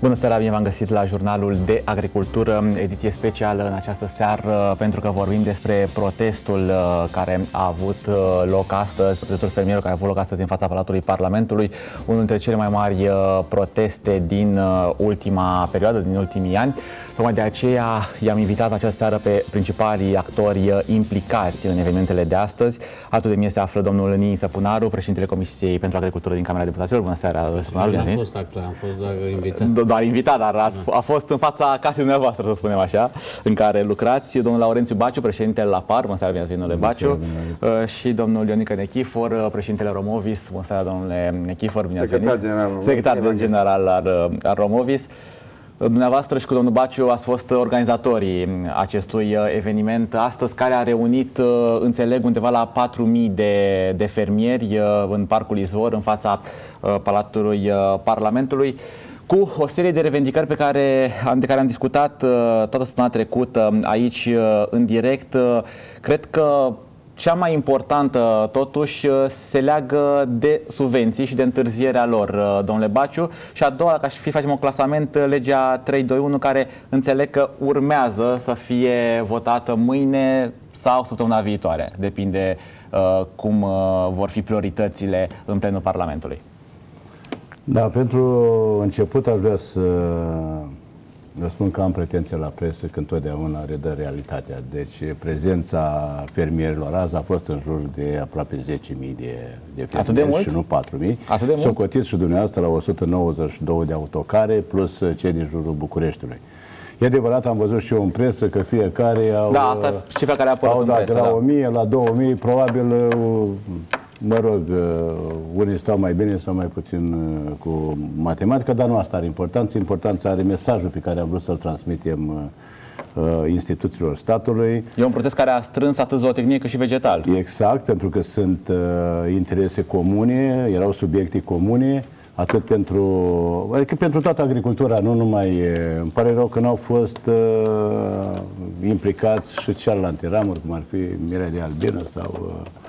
Bună seara, bine v-am găsit la jurnalul de agricultură, ediție specială în această seară, pentru că vorbim despre protestul uh, care a avut uh, loc astăzi, protestul fermierilor care a avut loc astăzi în fața Palatului Parlamentului, unul dintre cele mai mari uh, proteste din ultima perioadă, din ultimii ani. Tocmai de aceea i-am invitat în această seară pe principalii actori implicați în evenimentele de astăzi. Altul de mine se află domnul Nii Săpunaru, președintele Comisiei pentru Agricultură din Camera Deputaților. Bună seara, domnul Săpunaru. Am fost actor, am fost doar invitat doar invitat, dar a, a fost în fața casei dumneavoastră, să spunem așa, în care lucrați. Domnul Laurențiu Baciu, președintele la PAR, bună seara, bine ați venit, domnule Baciu, uh, și domnul Ionică Nechifor, uh, președintele Romovis, bună seara, domnule Nechifor, bine ați venit. General, Secretar general al, uh, al Romovis. Dumneavoastră și cu domnul Baciu ați fost organizatorii acestui eveniment. Astăzi, care a reunit, înțeleg, undeva la 4.000 de, de fermieri în Parcul Izvor, în fața Palatului Parlamentului cu o serie de revendicări pe care, de care am discutat uh, toată săptămâna trecută aici uh, în direct. Uh, cred că cea mai importantă, totuși, se leagă de subvenții și de întârzierea lor, domnule Baciu. Și a doua, ca și fi facem un clasament, legea 321, care înțeleg că urmează să fie votată mâine sau săptămâna viitoare. Depinde uh, cum uh, vor fi prioritățile în plenul Parlamentului. Da, pentru început aș vrea să vă spun că am pretenție la presă că întotdeauna redă realitatea. Deci prezența fermierilor azi a fost în jur de aproape 10.000 de, de fermieri Atât de mult? și nu 4.000. Atât de mult? Socotiți și dumneavoastră la 192 de autocare plus cei din jurul Bucureștiului. E adevărat, am văzut și eu în presă că fiecare au... Da, asta e cifra care a apărut au în dat presă, la da. 1000, la 2000, probabil mă rog, uh, unii stau mai bine sau mai puțin uh, cu matematica, dar nu asta are importanță. Importanța are mesajul pe care am vrut să-l transmitem uh, instituțiilor statului. E un proces care a strâns atât zootehnie cât și vegetal. Exact, pentru că sunt uh, interese comune, erau subiecte comune, atât pentru, adică pentru toată agricultura, nu numai, îmi pare rău că n-au fost uh, implicați și celelalte ramuri, cum ar fi mirea de albină sau uh,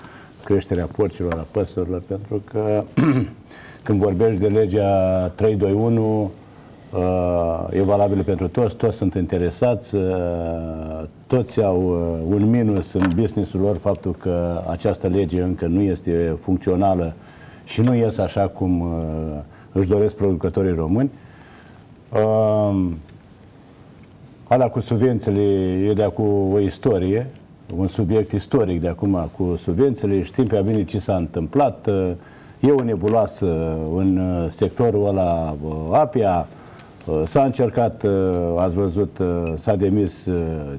creșterea porcilor, a păsărilor, pentru că când vorbești de legea 321, uh, e valabilă pentru toți, toți sunt interesați, uh, toți au uh, un minus în businessul lor faptul că această lege încă nu este funcțională și nu ies așa cum își doresc producătorii români. Alea cu subvențiile e de acum o istorie, un subiect istoric de acum cu subvențiile, știm pe bine ce s-a întâmplat, e o nebuloasă în sectorul ăla Apia, s-a încercat, ați văzut, s-a demis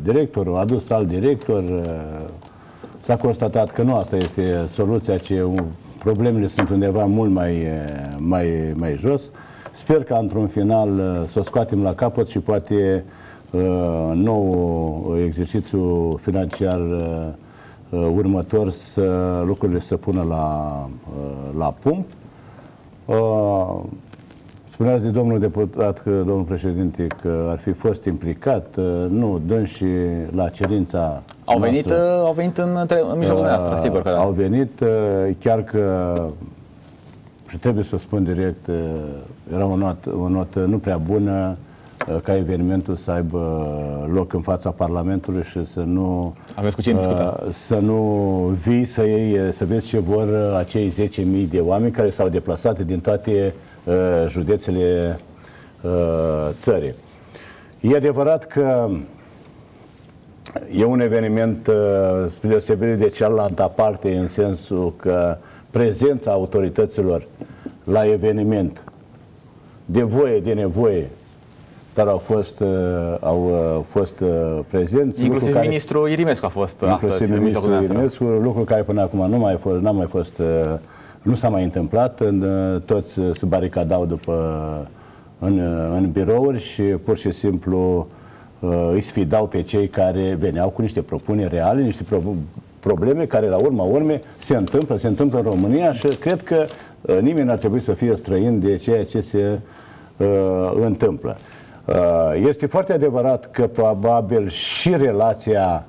directorul, a dus alt director, s-a constatat că nu asta este soluția, ci problemele sunt undeva mult mai, mai, mai jos. Sper că într-un final să o scoatem la capăt și poate Uh, nou exercițiu financiar uh, uh, următor să lucrurile să pună la, la punct. Spuneați de domnul deputat, că, domnul președinte, că ar fi fost implicat. Nu, dăm și la cerința Au venit, noastră, au venit în, în mijlocul noastră, sigur că da. Au venit, chiar că, și trebuie să o spun direct, era o notă, o notă nu prea bună, Uh, ca evenimentul să aibă loc în fața Parlamentului și să nu... Aveți cu cine discuta. Uh, să nu vii să, iei, să vezi ce vor acei 10.000 de oameni care s-au deplasat din toate uh, județele țării. E adevărat că e un eveniment spre deosebire de cealaltă parte în sensul că prezența autorităților la eveniment de voie, de nevoie, dar au fost, uh, au uh, fost uh, prezenți. Inclusiv care, ministrul Irimescu a fost inclusiv astăzi ministrul Irimescu, lucru care până acum nu mai fost, n-a mai fost, nu s-a mai întâmplat. Toți se baricadau după în, în birouri și pur și simplu îi sfidau pe cei care veneau cu niște propuneri reale, niște pro probleme care la urma urme se întâmplă, se întâmplă în România și cred că nimeni n-ar trebui să fie străin de ceea ce se uh, întâmplă. Uh, este foarte adevărat că probabil și relația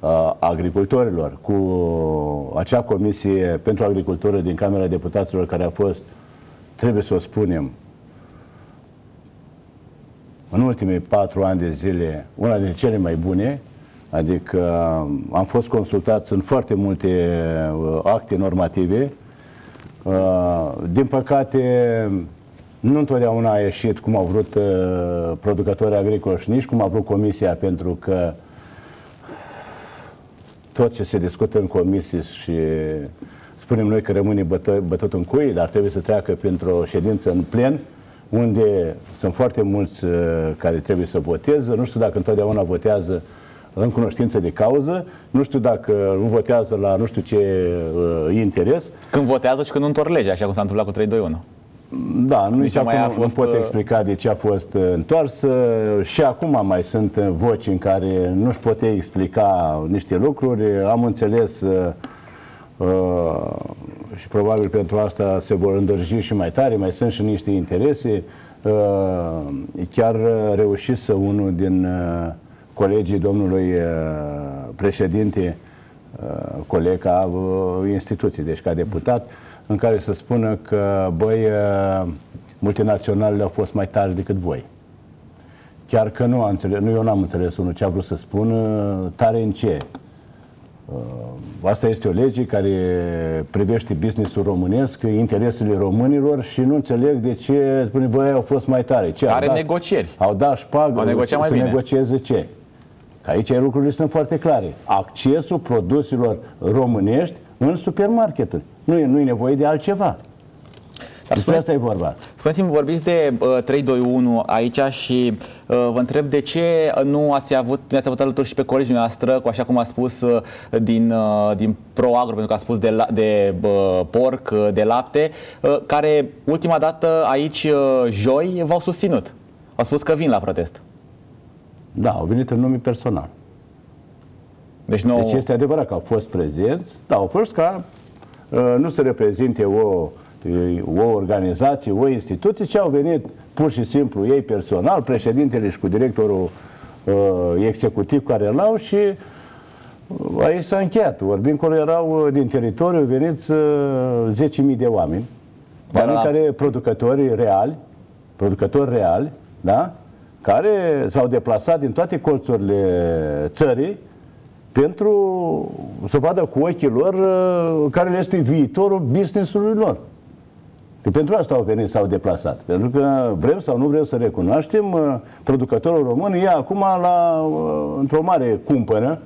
uh, agricultorilor cu acea comisie pentru agricultură din Camera Deputaților care a fost, trebuie să o spunem, în ultimii patru ani de zile una dintre cele mai bune, adică uh, am fost consultați în foarte multe uh, acte normative. Uh, din păcate, nu întotdeauna a ieșit cum au vrut producătorii agricoli și nici cum a vrut Comisia, pentru că tot ce se discută în comisii și spunem noi că rămâne bătă, bătut în cui, dar trebuie să treacă printr-o ședință în plen, unde sunt foarte mulți uh, care trebuie să voteze. Nu știu dacă întotdeauna votează în cunoștință de cauză, nu știu dacă nu votează la nu știu ce uh, interes. Când votează și când nu întorc legea, așa cum s-a întâmplat cu 321. Da, nu, nici acum fost... nu pot uh, explica de ce a fost uh, întoarsă și acum mai sunt voci în care nu-și pot explica niște lucruri. Am înțeles uh, și probabil pentru asta se vor îndrăgi și mai tare, mai sunt și niște interese. Uh, chiar reușise unul din uh, colegii domnului uh, președinte, uh, coleg ca uh, instituție, deci ca deputat, în care să spună că, băi, uh, multinaționalele au fost mai tari decât voi. Chiar că nu, am înțeles, nu eu n-am înțeles unul ce a vrut să spună, tare în ce. Uh, asta este o lege care privește businessul românesc, interesele românilor și nu înțeleg de ce spune, băi, au fost mai tare. Ce, Are au dat, negocieri. Au dat șpagă, au negociat mai să bine. negocieze ce? Că aici lucrurile sunt foarte clare. Accesul produselor românești în supermarketuri. Nu e, nu e nevoie de altceva. Dar Despre asta e vorba. Spuneți-mi, vorbiți de uh, 321 aici și uh, vă întreb de ce nu ați avut, nu ați avut alături și pe colegii noastră, cu așa cum a spus uh, din, uh, din ProAgro, pentru că a spus de, la, de uh, porc, uh, de lapte, uh, care ultima dată aici, uh, joi, v-au susținut. Au spus că vin la protest. Da, au venit în nume personal. Deci, nou... deci este adevărat că au fost prezenți, da, au fost ca uh, nu se reprezinte o o organizație, o instituție, ce au venit pur și simplu ei personal, președintele și cu directorul uh, executiv care l-au și uh, aici s-a încheiat. Ori dincolo erau uh, din teritoriu veniți uh, 10.000 de oameni, oameni la... care producători reali, producători reali, da? care s-au deplasat din toate colțurile țării pentru să vadă cu ochii lor uh, care le este viitorul business-ului lor. Că pentru asta au venit, s-au deplasat. Pentru că vrem sau nu vrem să recunoaștem, uh, producătorul român e acum la, uh, într-o mare cumpănă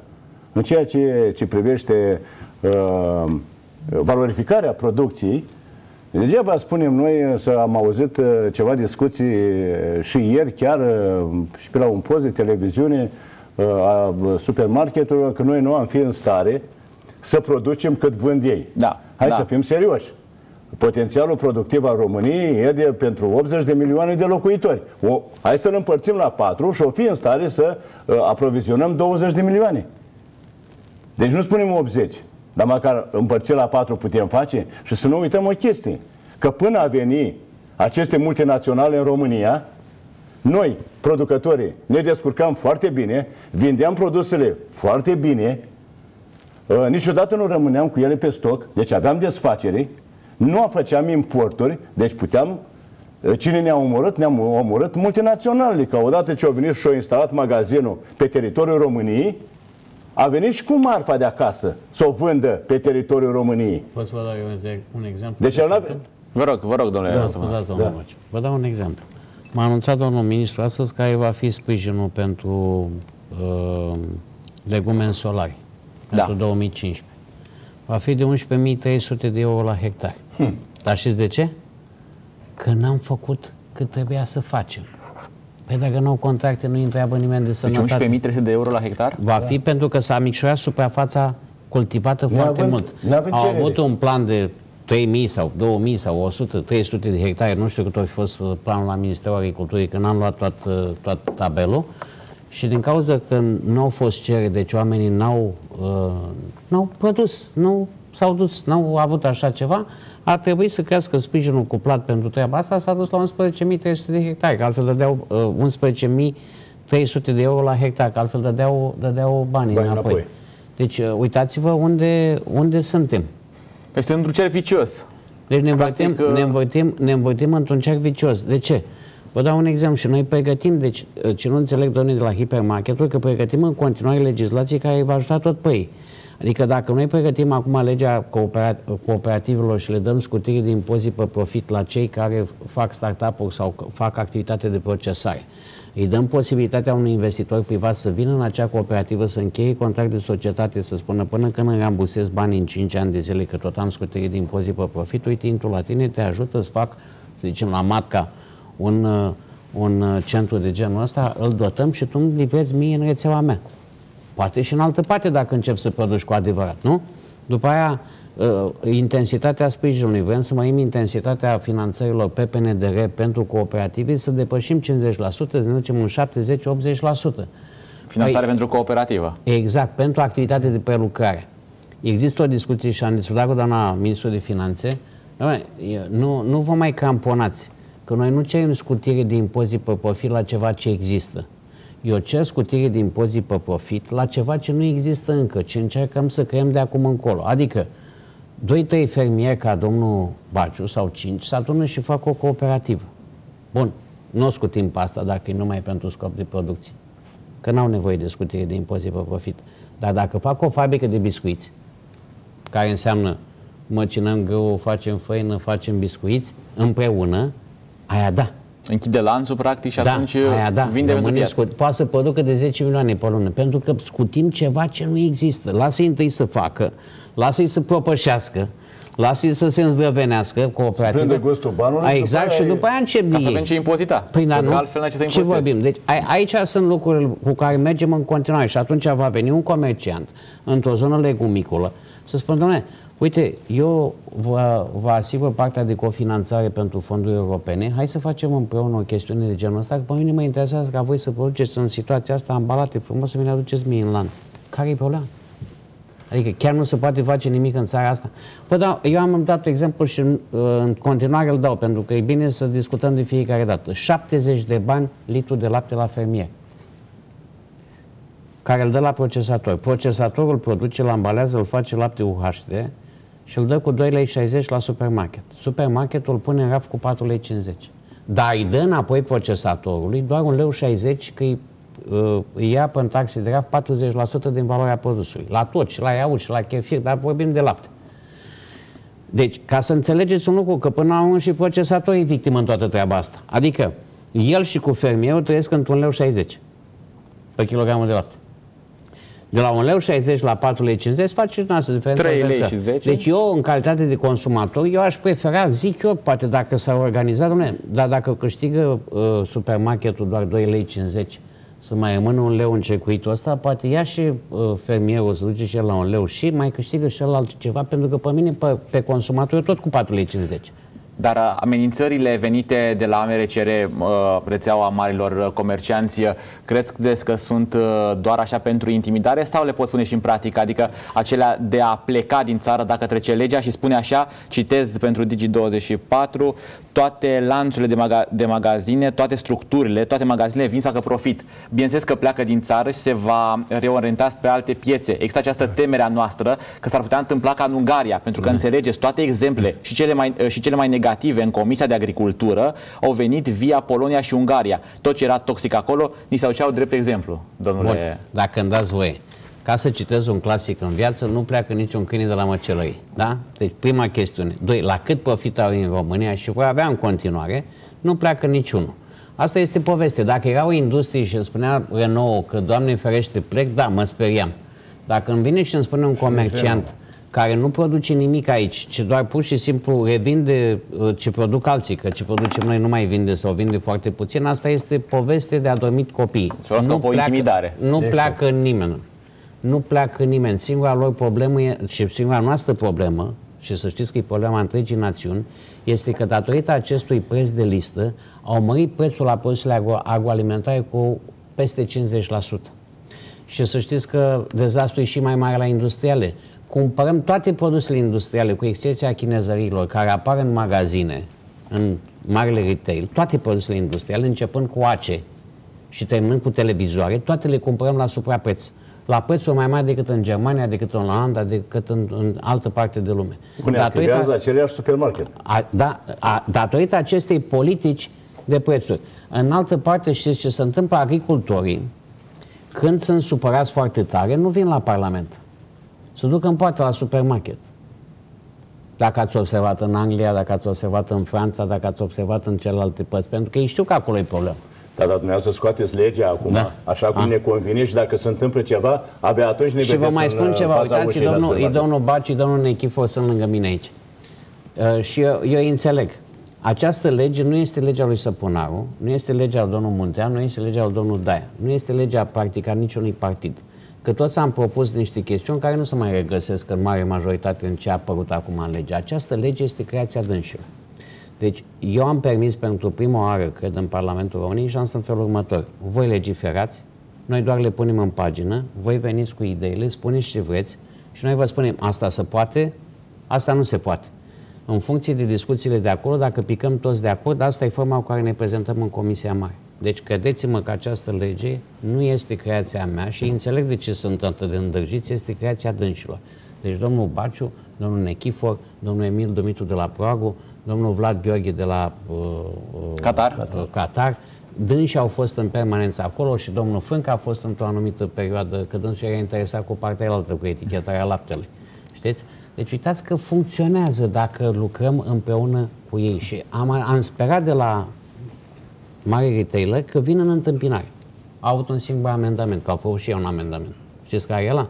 în ceea ce, ce privește uh, valorificarea producției. Degeaba spunem noi să am auzit uh, ceva discuții și ieri chiar și pe la un post de televiziune a supermarketurilor că noi nu am fi în stare să producem cât vând ei. Da. Hai da. să fim serioși. Potențialul productiv al României e de pentru 80 de milioane de locuitori. O, hai să-l împărțim la 4 și o fi în stare să uh, aprovizionăm 20 de milioane. Deci nu spunem 80, dar măcar împărțit la 4 putem face și să nu uităm o chestie. Că până a veni aceste multinaționale în România, noi, producătorii, ne descurcam foarte bine, vindeam produsele foarte bine, uh, niciodată nu rămâneam cu ele pe stoc, deci aveam desfacere, nu făceam importuri, deci puteam Cine ne-a omorât? Ne-am omorât multinaționale, că odată ce au venit și au instalat magazinul pe teritoriul României, a venit și cu marfa de acasă să o vândă pe teritoriul României. Pot să vă dau un exemplu? Deci el Vă rog, vă rog, domnule. Da, scuzați, domnule da. Vă dau un exemplu. M-a anunțat domnul ministru astăzi că va fi sprijinul pentru uh, legume în solari da. pentru 2015 va fi de 11.300 de euro la hectar. Hmm. Dar știți de ce? Că n-am făcut cât trebuia să facem. Păi dacă nu au contracte, nu întreabă nimeni de deci sănătate. Deci 11.300 de euro la hectar? Va da. fi pentru că s-a micșorat suprafața cultivată foarte având, mult. Au avut un plan de 3.000 sau 2.000 sau 100, 300 de hectare, nu știu cât a fost planul la Ministerul Agriculturii, că n-am luat tot, tot tabelul. Și din cauza că nu au fost cereri, deci oamenii n-au, uh, n-au produs, nu s-au dus, n-au avut așa ceva, ar trebui să crească sprijinul cuplat pentru treaba asta, s-a dus la 11.300 de hectare, că altfel dădeau uh, 11.300 de euro la hectare, că altfel dădeau, dădeau banii Bani înapoi. înapoi. Deci uh, uitați-vă unde, unde suntem. Este într-un cer vicios. Deci ne învățim, Practic, uh... ne, învățim, ne învățim într-un cer vicios. De ce? Vă dau un exemplu și noi pregătim, deci ce nu înțeleg domnii de la hipermarketuri, că pregătim în continuare legislații care va ajuta tot pe ei. Adică dacă noi pregătim acum legea cooperativelor și le dăm scutiri de impozit pe profit la cei care fac startup-uri sau fac activitate de procesare, îi dăm posibilitatea unui investitor privat să vină în acea cooperativă, să încheie contract de societate, să spună până când îmi rambusez banii în 5 ani de zile, că tot am scutiri de impozit pe profit, uite, intru la tine, te ajută să fac, să zicem, la matca, un, un centru de genul ăsta, îl dotăm și tu îmi livrezi mie în rețeaua mea. Poate și în altă parte dacă încep să produci cu adevărat, nu? După aia, uh, intensitatea sprijinului, vrem să mărim intensitatea finanțărilor pe PNDR pentru cooperative, să depășim 50%, să ne ducem în 70-80%. Finanțare păi, pentru cooperativă. Exact, pentru activitate de prelucrare. Există o discuție și am discutat cu doamna ministru de finanțe, nu, nu vă mai cramponați, că noi nu cerem scutire de impozit pe profil la ceva ce există eu cer scutire de impozit pe profit la ceva ce nu există încă, ce încercăm să creăm de acum încolo. Adică, doi, trei fermieri ca domnul Baciu sau cinci să adună și fac o cooperativă. Bun, nu o scutim pe asta dacă e numai pentru scop de producție. Că n-au nevoie de scutire de impozit pe profit. Dar dacă fac o fabrică de biscuiți, care înseamnă măcinăm grâu, facem făină, facem biscuiți, împreună, aia da, Închide lanțul, practic, și da, atunci aia, da, vinde pentru piață. Poate să producă de 10 milioane pe lună, pentru că scutim ceva ce nu există. Lasă-i întâi să facă, lasă-i să propășească, lasă-i să se îndrăvenească cooperativă. Să prinde gustul banului. Exact, și după aia încep Ca să avem ce impozita. Păi, da, nu? altfel n ce Ce vorbim? Deci a, aici sunt lucruri cu care mergem în continuare și atunci va veni un comerciant într-o zonă legumicolă să spună, domnule, Uite, eu vă, vă asigur partea de cofinanțare pentru fonduri europene. Hai să facem împreună o chestiune de genul ăsta, că pe mine mă interesează ca voi să produceți în situația asta ambalate frumos să mi le aduceți mie în lanț. Care e problema? Adică chiar nu se poate face nimic în țara asta. Vă dau, eu am dat exemplu și în, în continuare îl dau, pentru că e bine să discutăm de fiecare dată. 70 de bani litru de lapte la fermier care îl dă la procesator. Procesatorul produce, îl ambalează, îl face lapte UHT, și îl dă cu 2,60 lei la supermarket. Supermarketul îl pune în raf cu 4,50 lei. Dar îi dă înapoi procesatorului doar 1,60 lei că îi, uh, îi ia pe taxe de raf 40% din valoarea produsului. La tot, și la iaurt, și la chefir, dar vorbim de lapte. Deci, ca să înțelegeți un lucru, că până la urmă și procesatorul e victimă în toată treaba asta. Adică, el și cu fermierul trăiesc într-un leu 60 pe kilogramul de lapte. De la 1,60 lei la 4,50 lei face și noastră diferența. 3 lei și 10. Deci eu, în calitate de consumator, eu aș prefera, zic eu, poate dacă s-ar organiza, domnule, dar dacă câștigă uh, supermarketul doar 2,50 lei să mai rămână un leu în circuitul ăsta, poate ia și uh, fermierul să duce și el la un leu și mai câștigă și el altceva, pentru că pe mine, pe, pe consumator, tot cu 4,50 lei. Dar uh, amenințările venite de la AMRCR, uh, rețeaua marilor uh, comercianți, credeți că sunt doar așa pentru intimidare sau le pot pune și în practică? Adică acelea de a pleca din țară dacă trece legea și spune așa, citez pentru Digi24, toate lanțurile de, maga- de magazine, toate structurile, toate magazinele vin să facă profit. Bineînțeles că pleacă din țară și se va reorienta spre alte piețe. Există această temere a noastră că s-ar putea întâmpla ca în Ungaria, pentru că mm. înțelegeți toate exemple și cele mai, și cele mai negative în Comisia de Agricultură au venit via Polonia și Ungaria. Tot ce era toxic acolo, ni se aduceau drept exemplu, domnule. Bun, dacă îmi dați voie. Ca să citez un clasic în viață, nu pleacă niciun câine de la măcelării. Da? Deci, prima chestiune. Doi, la cât profit au în România și voi avea în continuare, nu pleacă niciunul. Asta este poveste. Dacă era o industrie și îmi spunea Renault că, Doamne ferește, plec, da, mă speriam. Dacă îmi vine și îmi spune un comerciant care nu produce nimic aici, ci doar pur și simplu revinde uh, ce produc alții, că ce producem noi nu mai vinde sau vinde foarte puțin, asta este poveste de adormit copii. Nu, pleacă, intimidare. nu exact. pleacă nimeni nu pleacă nimeni. Singura lor problemă e, și singura noastră problemă, și să știți că e problema întregii națiuni, este că datorită acestui preț de listă au mărit prețul la produsele agro agroalimentare cu peste 50%. Și să știți că dezastru e și mai mare la industriale. Cumpărăm toate produsele industriale, cu excepția chinezărilor, care apar în magazine, în marele retail, toate produsele industriale, începând cu ACE și terminând cu televizoare, toate le cumpărăm la suprapreț la prețuri mai mari decât în Germania, decât în Olanda, decât în, în altă parte de lume. Bune, datorită, aceleași supermarket. A, da, a, datorită acestei politici de prețuri. În altă parte, știți ce se întâmplă? Agricultorii, când sunt supărați foarte tare, nu vin la Parlament. Se duc în poartă la supermarket. Dacă ați observat în Anglia, dacă ați observat în Franța, dacă ați observat în celelalte părți, pentru că ei știu că acolo e problemă. Dar, dar dumneavoastră scoateți legea acum, da. așa cum A. ne convine și dacă se întâmplă ceva, abia atunci ne Și vă mai spun ceva, uitați, domnul, e domnul Baci, domnul Nechifor sunt lângă mine aici. Uh, și eu, eu înțeleg. Această lege nu este legea lui Săpunaru, nu este legea lui domnul Muntean, nu este legea lui domnul Daia, nu este legea practică a niciunui partid. Că toți am propus niște chestiuni care nu se mai regăsesc în mare majoritate în ce a apărut acum în lege. Această lege este creația dânșilor. Deci, eu am permis pentru prima oară, cred, în Parlamentul României și am să în felul următor. Voi legiferați, noi doar le punem în pagină, voi veniți cu ideile, spuneți ce vreți și noi vă spunem asta se poate, asta nu se poate. În funcție de discuțiile de acolo, dacă picăm toți de acord, asta e forma cu care ne prezentăm în Comisia Mare. Deci credeți-mă că această lege nu este creația mea și înțeleg de ce sunt atât de îndrăjiți, este creația dânșilor. Deci domnul Baciu, domnul Nechifor, domnul Emil Dumitru de la Proagu, domnul Vlad Gheorghe de la uh, uh Qatar. Uh, Qatar. Dânsi au fost în permanență acolo și domnul Frânca a fost într-o anumită perioadă, că dânsul era interesat cu partea altă, cu etichetarea laptelui. Știți? Deci uitați că funcționează dacă lucrăm împreună cu ei. Și am, am sperat de la mare retailer că vin în întâmpinare. Au avut un singur amendament, că au făcut și eu un amendament. Știți care e ăla?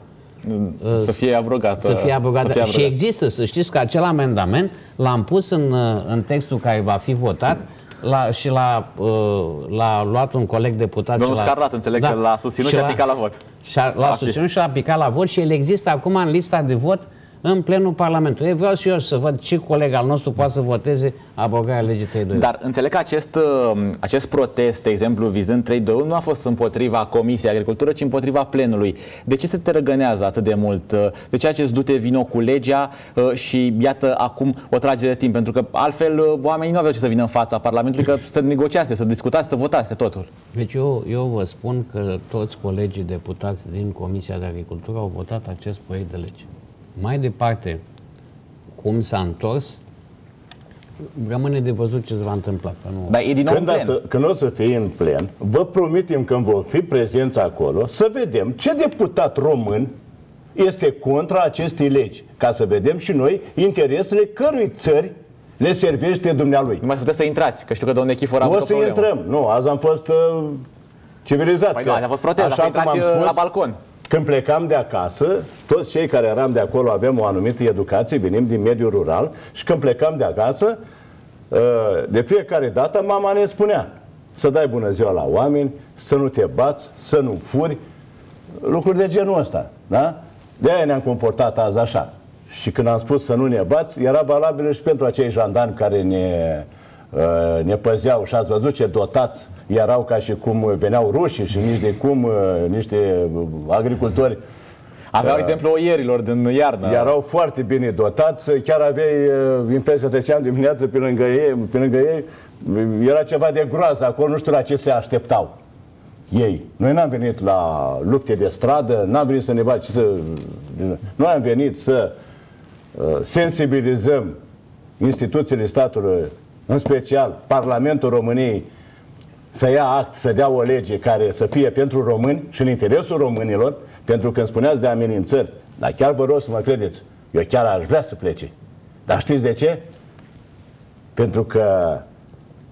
Să fie abrogată. Să fie abrogată. Să fie abrogată. Și există, să știți că acel amendament l-am pus în, în textul care va fi votat la, și l-a, uh, l-a luat un coleg deputat. Domnul Scarlat, înțeleg da, că l-a susținut și, și a picat la vot. Și a, l-a susținut și l-a picat la vot și el există acum în lista de vot în plenul Parlamentului. Eu vreau și eu să văd ce coleg al nostru poate să voteze abrogarea legii 3.2. Dar înțeleg că acest, uh, acest protest, de exemplu, vizând 3.2, nu a fost împotriva Comisiei Agricultură, ci împotriva plenului. De ce se te răgănează atât de mult? Uh, de ce acest dute vino cu legea uh, și iată acum o tragere de timp? Pentru că altfel oamenii nu aveau ce să vină în fața Parlamentului, că să negociaste, să discutați, să votați totul. Deci eu, eu vă spun că toți colegii deputați din Comisia de Agricultură au votat acest proiect de lege. Mai departe, cum s-a întors, rămâne de văzut ce se va întâmpla. Că nu... Dar e din nou când, în plen. Să, când o să fie în plen, vă promitem când vom fi prezenți acolo să vedem ce deputat român este contra acestei legi, ca să vedem și noi interesele cărui țări le servește dumnealui. Nu mai puteți să intrați, că știu că domnul Nechifor a Nu o să intrăm, nu, azi am fost uh, civilizați. Păi că, a fost protest, așa cum am spus, la balcon. Când plecam de acasă, toți cei care eram de acolo avem o anumită educație, venim din mediul rural și când plecam de acasă, ă, de fiecare dată mama ne spunea să dai bună ziua la oameni, să nu te bați, să nu furi, lucruri de genul ăsta. Da? De aia ne-am comportat azi așa. Și când am spus să nu ne bați, era valabil și pentru acei jandarmi care ne, ă, ne păzeau și ați văzut ce dotați erau ca și cum veneau rușii și nici de cum uh, niște agricultori Aveau uh, exemplu oierilor din iarnă. Erau foarte bine dotați, chiar aveai uh, impresia treceam dimineață pe lângă ei, pe lângă ei, era ceva de groază acolo, nu știu la ce se așteptau ei. Noi n-am venit la lupte de stradă, n-am venit să ne baci, să... Noi am venit să uh, sensibilizăm instituțiile statului, în special Parlamentul României, să ia act, să dea o lege care să fie pentru români și în interesul românilor, pentru că îmi spuneați de amenințări, dar chiar vă rog să mă credeți, eu chiar aș vrea să plece. Dar știți de ce? Pentru că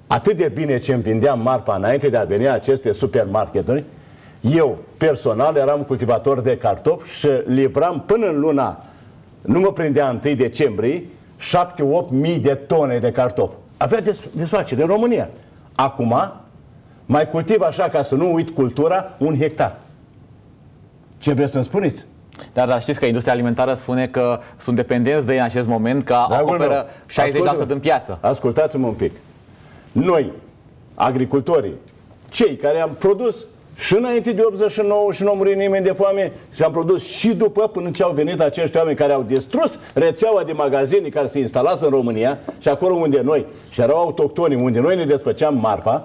atât de bine ce îmi vindeam marfa înainte de a veni aceste supermarketuri, eu personal eram cultivator de cartofi și livram până în luna, nu mă prindea 1 decembrie, 7-8 mii de tone de cartofi. Avea desfacere în România. Acum, mai cultiv așa, ca să nu uit cultura, un hectar. Ce vreți să-mi spuneți? Dar, dar știți că industria alimentară spune că sunt dependenți de ei în acest moment, că Dragul acoperă meu, 60% din piață. Ascultați-mă un pic. Noi, agricultorii, cei care am produs și înainte de 89 și nu a murit nimeni de foame și am produs și după până ce au venit acești oameni care au distrus rețeaua de magazini care se instalează în România și acolo unde noi, și erau autoctoni, unde noi ne desfăceam marfa,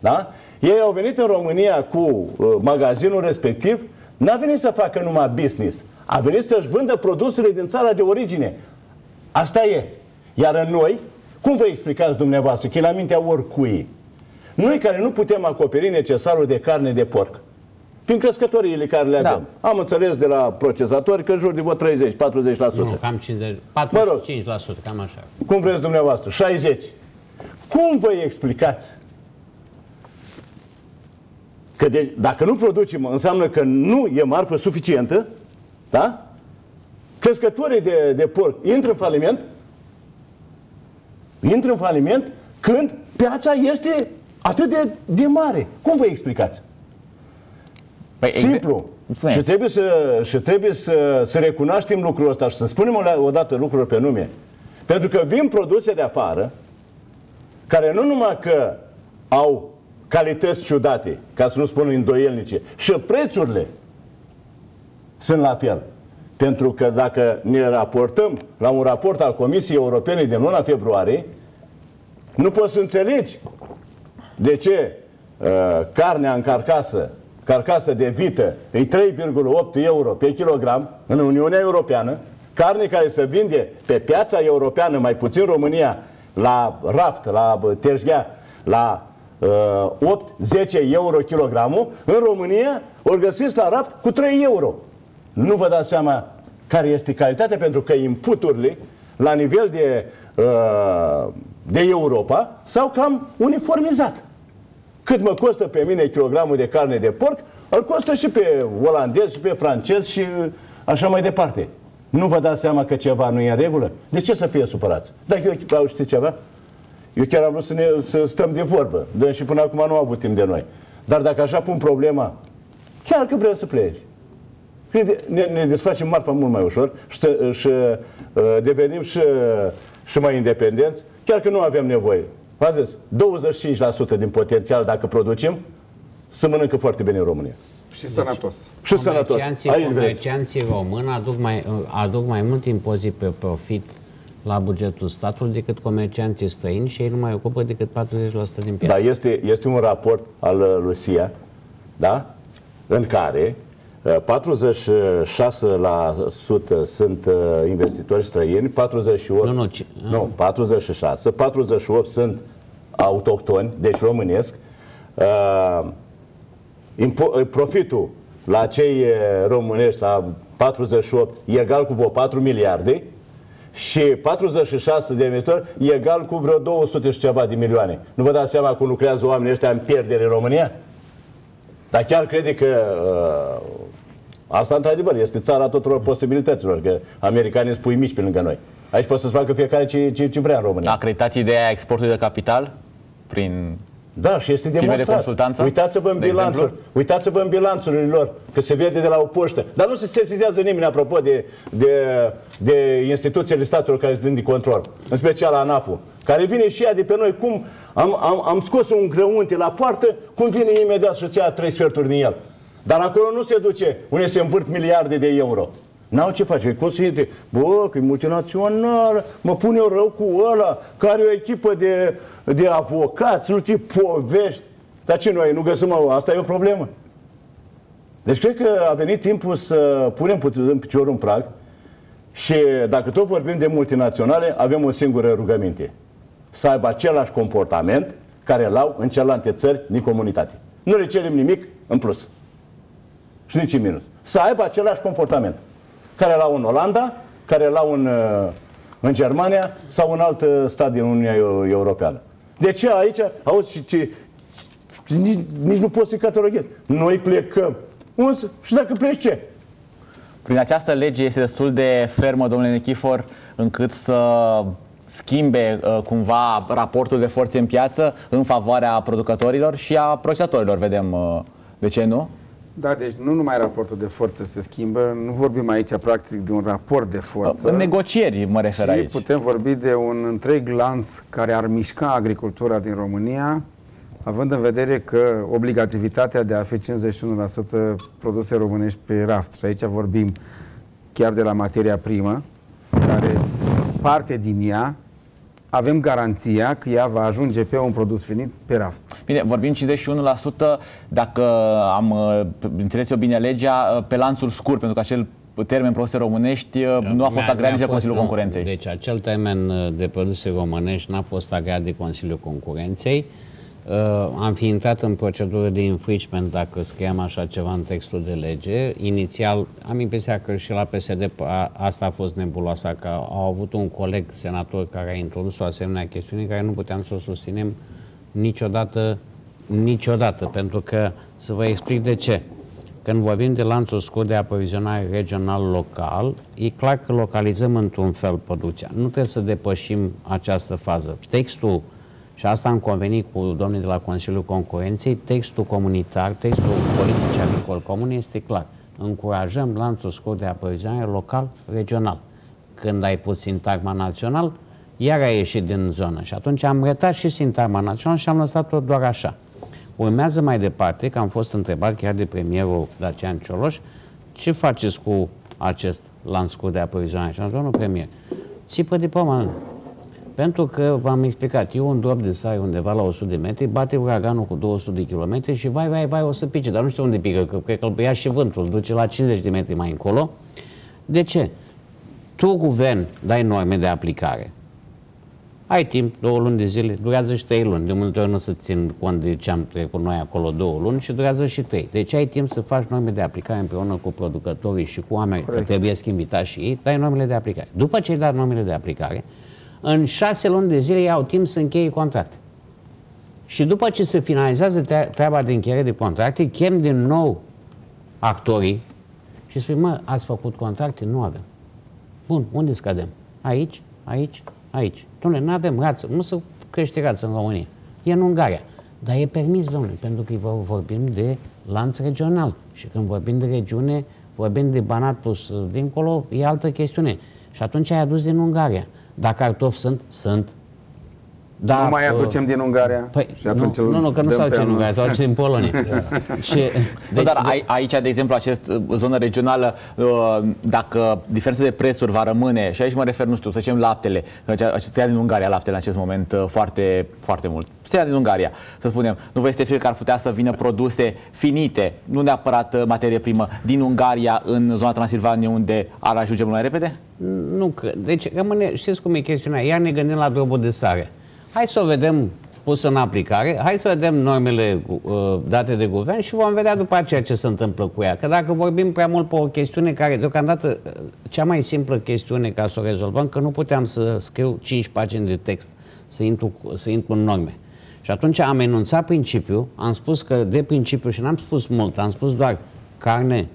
da? Ei au venit în România cu uh, magazinul respectiv, n-a venit să facă numai business, a venit să-și vândă produsele din țara de origine. Asta e. Iar în noi, cum vă explicați dumneavoastră, că e la mintea oricui, Noi care nu putem acoperi necesarul de carne de porc, prin crescătoriile care le da. avem. Da. Am înțeles de la procesatori că jur de vă 30, 40%. Nu, cam 50, 45%, mă rog, cam așa. Cum vreți dumneavoastră, 60. Cum vă explicați că de, dacă nu producem, înseamnă că nu e marfă suficientă, da? Crescătorii de, de porc intră în faliment, intră în faliment când piața este atât de, de mare. Cum vă explicați? Păi, Simplu. Păi. Și trebuie, să, și trebuie să, să recunoaștem lucrul ăsta și să spunem odată lucruri pe nume. Pentru că vin produse de afară care nu numai că au calități ciudate, ca să nu spun îndoielnice, și prețurile sunt la fel. Pentru că dacă ne raportăm la un raport al Comisiei Europene din luna februarie, nu poți să înțelegi de ce uh, carnea în carcasă, carcasă de vită, e 3,8 euro pe kilogram în Uniunea Europeană, carne care se vinde pe piața europeană, mai puțin România, la raft, la terjghea, la uh, 8-10 euro kilogramul, în România o găsiți la raft cu 3 euro. Nu vă dați seama care este calitatea, pentru că inputurile la nivel de, uh, de Europa s-au cam uniformizat. Cât mă costă pe mine kilogramul de carne de porc, îl costă și pe olandez, și pe francez și așa mai departe. Nu vă dați seama că ceva nu e în regulă? De ce să fie supărați? Dacă eu, știți ceva? Eu chiar am vrut să, ne, să stăm de vorbă. De și până acum nu am avut timp de noi. Dar dacă așa pun problema, chiar că vreau să pleci, ne, ne desfacem marfa mult mai ușor și, să, și uh, devenim și, și mai independenți, chiar că nu avem nevoie. V-am zis, 25% din potențial, dacă producem, să mănâncă foarte bine în România. Și deci, sănătos. Și sănătos. Comercianții, comercianții români aduc mai, aduc mai mult impozit pe profit la bugetul statului decât comercianții străini și ei nu mai ocupă decât 40% din piață. Da, este, este un raport al uh, Lucia, da? în care 46% uh, sunt uh, investitori străini, 48, nu, nu, ci, nu, 46, 48 sunt autohtoni, deci românesc. profitul la cei românești, la 48, e egal cu vreo 4 miliarde, și 46 de investitori e egal cu vreo 200 și ceva de milioane. Nu vă dați seama cum lucrează oamenii ăștia în pierdere în România? Dar chiar crede că uh, asta într-adevăr este țara tuturor posibilităților, că americanii spui mici pe lângă noi. Aici poate să-ți facă fiecare ce, ce, ce vrea în România. Acreditați ideea exportului de capital prin da, și este demonstrat. De Uitați-vă în bilanțuri. Uitați-vă în bilanțurile lor, că se vede de la o poștă. Dar nu se sesizează nimeni apropo de, de, de instituțiile statului care sunt de control, în special ANAF-ul, care vine și ea de pe noi, cum am, am, am scos un grăunte la poartă, cum vine imediat să-ți ia trei sferturi din el. Dar acolo nu se duce unde se învârt miliarde de euro. N-au ce face, cum să intre? Bă, că e multinațională, mă pun eu rău cu ăla, care e o echipă de, de avocați, nu știu, povești. Dar ce noi, nu găsim, asta e o problemă. Deci cred că a venit timpul să punem puțin piciorul în prag și dacă tot vorbim de multinaționale, avem o singură rugăminte. Să aibă același comportament care l-au în celelalte țări din comunitate. Nu le cerem nimic în plus. Și nici în minus. Să aibă același comportament care l-au în Olanda, care l-au în, uh, în Germania sau în alt uh, stat din Uniunea Europeană. De ce aici, auzi, și ce, nici, nici nu poți să-i cataloghezi. Noi plecăm. Unde? Și dacă pleci ce? Prin această lege este destul de fermă, domnule Nechifor, încât să schimbe uh, cumva raportul de forțe în piață în favoarea producătorilor și a procesatorilor, vedem. Uh, de ce nu? Da, deci nu numai raportul de forță se schimbă, nu vorbim aici practic de un raport de forță. În negocieri mă refer și aici. putem vorbi de un întreg lanț care ar mișca agricultura din România, având în vedere că obligativitatea de a fi 51% produse românești pe raft, și aici vorbim chiar de la materia primă, care parte din ea avem garanția că ea va ajunge pe un produs finit pe raft. Bine, vorbim 51% dacă am uh, înțeles eu bine legea uh, pe lanțul scurt, pentru că acel termen produse românești uh, nu a fost agreat de Consiliul nu, Concurenței. Deci acel termen de produse românești n-a fost agreat de Consiliul Concurenței. Uh, am fi intrat în procedură de infringement dacă scriam așa ceva în textul de lege. Inițial, am impresia că și la PSD a, asta a fost nebuloasa, că au avut un coleg senator care a introdus o asemenea chestiune care nu puteam să o susținem niciodată, niciodată, pentru că, să vă explic de ce. Când vorbim de lanțul scurt de aprovizionare regional-local, e clar că localizăm într-un fel producția. Nu trebuie să depășim această fază. Textul și asta am convenit cu domnii de la Consiliul Concurenței, textul comunitar, textul politic agricol comun este clar. Încurajăm lanțul scurt de aprovizionare local, regional. Când ai pus sintagma național, iar a ieșit din zonă. Și atunci am retras și sintagma național și am lăsat-o doar așa. Urmează mai departe, că am fost întrebat chiar de premierul Dacian Cioloș, ce faceți cu acest lanț scurt de aprovizionare? Și am zis, domnul premier, țipă de pământ. Pentru că, v-am explicat, eu un drop de sare undeva la 100 de metri, bate uraganul cu 200 de kilometri și vai, vai, vai, o să pice, dar nu știu unde pică, că cred că îl ia și vântul, duce la 50 de metri mai încolo. De ce? Tu, guvern, dai norme de aplicare. Ai timp, două luni de zile, durează și trei luni. De multe ori nu se țin cont de ce am trecut noi acolo două luni și durează și trei. Deci ai timp să faci norme de aplicare împreună cu producătorii și cu oameni, Corect. că trebuie să invitați și ei, dai normele de aplicare. După ce ai dat normele de aplicare, în șase luni de zile ei au timp să încheie contract. Și după ce se finalizează treaba de încheiere de contracte, chem din nou actorii și spui, mă, ați făcut contracte? Nu avem. Bun, unde scădem? Aici, aici, aici. Dom'le, nu avem rață, nu să crește rață în România. E în Ungaria. Dar e permis, domnule, pentru că vorbim de lanț regional. Și când vorbim de regiune, vorbim de Banat plus dincolo, e altă chestiune. Și atunci ai adus din Ungaria. Dacă cartofi sunt, sunt. Da, nu mai aducem uh, din Ungaria? Păi, și atunci nu, nu, nu, că nu s-au din Ungaria, s-au din Polonia. și, deci, dar de... aici, de exemplu, acest uh, zonă regională, uh, dacă diferența de prețuri va rămâne, și aici mă refer, nu știu, să zicem laptele, că se ia din Ungaria laptele în acest moment uh, foarte, foarte mult. Se ia din Ungaria, să spunem. Nu vă este frică că ar putea să vină produse finite, nu neapărat materie primă, din Ungaria în zona Transilvania, unde ar ajunge mult mai repede? Nu cred. Deci, rămâne, știți cum e chestiunea? Iar ne gândim la drobul de sare. Hai să o vedem pusă în aplicare, hai să vedem normele uh, date de guvern și vom vedea după aceea ce se întâmplă cu ea. Că dacă vorbim prea mult pe o chestiune care, deocamdată, uh, cea mai simplă chestiune ca să o rezolvăm, că nu puteam să scriu 5 pagini de text, să intru, să intru în norme. Și atunci am enunțat principiul, am spus că de principiu, și n-am spus mult, am spus doar carne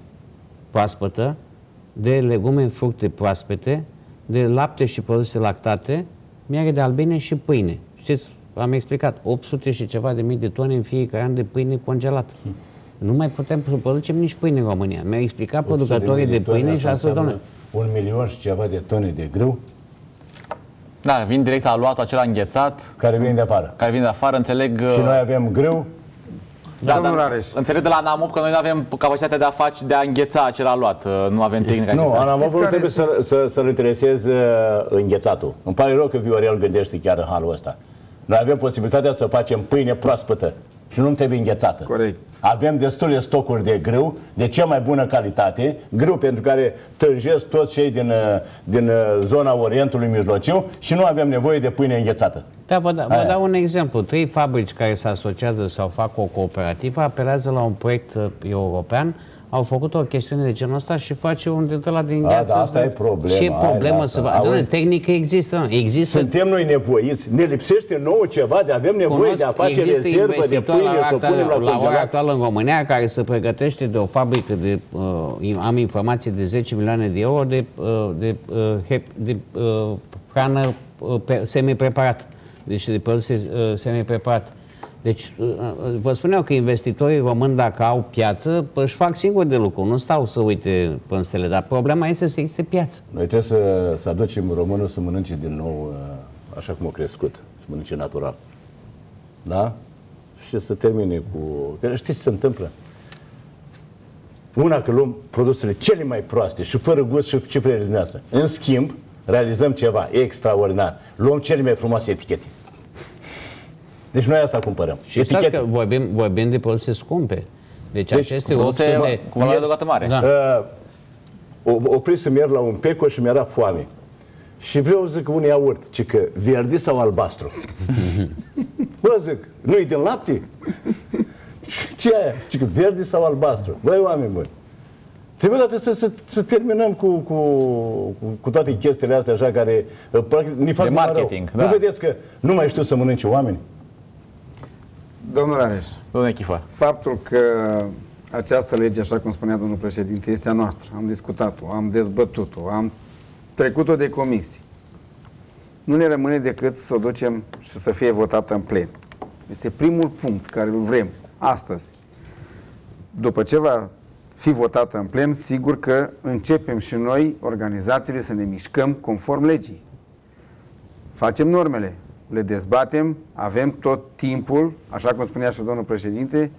proaspătă, de legume, fructe proaspete, de lapte și produse lactate, miere de albine și pâine. Știți, am explicat, 800 și ceva de mii de tone în fiecare an de pâine congelată. Nu mai putem să producem nici pâine în România. Mi-au explicat producătorii de, de pâine și asta, doamne. Un milion și ceva de tone de grâu. Da, vin direct aluatul acela înghețat. Care vin de afară. Care vin de afară, înțeleg... Și noi avem grâu, da, dar Rareș. înțeleg de la Anamup că noi nu avem capacitatea de a face, de a îngheța acel aluat. Nu avem tehnica Nu, Anamopul trebuie să, să, să-l intereseze uh, înghețatul. Îmi pare rău că Viorel gândește chiar în halul ăsta. Noi avem posibilitatea să facem pâine proaspătă și nu trebuie înghețată. Corect. Avem destule stocuri de grâu, de cea mai bună calitate, grâu pentru care tânjesc toți cei din, uh, din uh, zona Orientului Mijlociu și nu avem nevoie de pâine înghețată. Da, vă, da, vă dau un exemplu. Trei fabrici care se asociază sau fac o cooperativă apelează la un proiect uh, european au făcut o chestiune de genul ăsta și face un de la din gheață. Da, asta e problema. Ce problemă să va... Doamne, tehnică există, nu? există. Suntem noi nevoiți, ne lipsește nouă ceva, de avem nevoie Cunosc, de a face rezervă de pâine, la să punem la La ora actuală în România, care se pregătește de o fabrică de, uh, am informații de 10 milioane de euro de, uh, de, uh, de, de uh, hrană uh, semi-preparată deci de produse uh, semi-preparate. Deci, uh, uh, vă spuneau că investitorii români, dacă au piață, își fac singur de lucru, nu stau să uite pe stele, dar problema este să existe piață. Noi trebuie să, să aducem românul să mănânce din nou așa cum a crescut, să mănânce natural. Da? Și să termine cu... Că știți ce se întâmplă? Una că luăm produsele cele mai proaste și fără gust și cifrele din asta. În schimb, realizăm ceva extraordinar. Luăm cele mai frumoase etichete. Deci noi asta cumpărăm. Și etichete. că vorbim, vorbim de produse scumpe. Deci, deci aceste produse cu valoare adăugată mare. Da. Uh, opri să merg la un peco și mi-era foame. Și vreau să zic un iaurt, ci că verde sau albastru. Bă, zic, nu-i din lapte? Ce e aia? Zic, verde sau albastru? Băi, oameni băi, Trebuie dată să, să, să terminăm cu, cu, cu, cu toate chestiile astea așa care uh, practic ne fac de marketing. Da. Nu vedeți că nu mai știu să mănânce oameni? Domnul Areș, Domnule Chifă. faptul că această lege, așa cum spunea domnul președinte, este a noastră. Am discutat-o, am dezbătut-o, am trecut-o de comisii. Nu ne rămâne decât să o ducem și să fie votată în plen. Este primul punct care îl vrem astăzi. După ce va fi votată în plen, sigur că începem și noi, organizațiile, să ne mișcăm conform legii. Facem normele, le dezbatem, avem tot timpul, așa cum spunea și domnul președinte,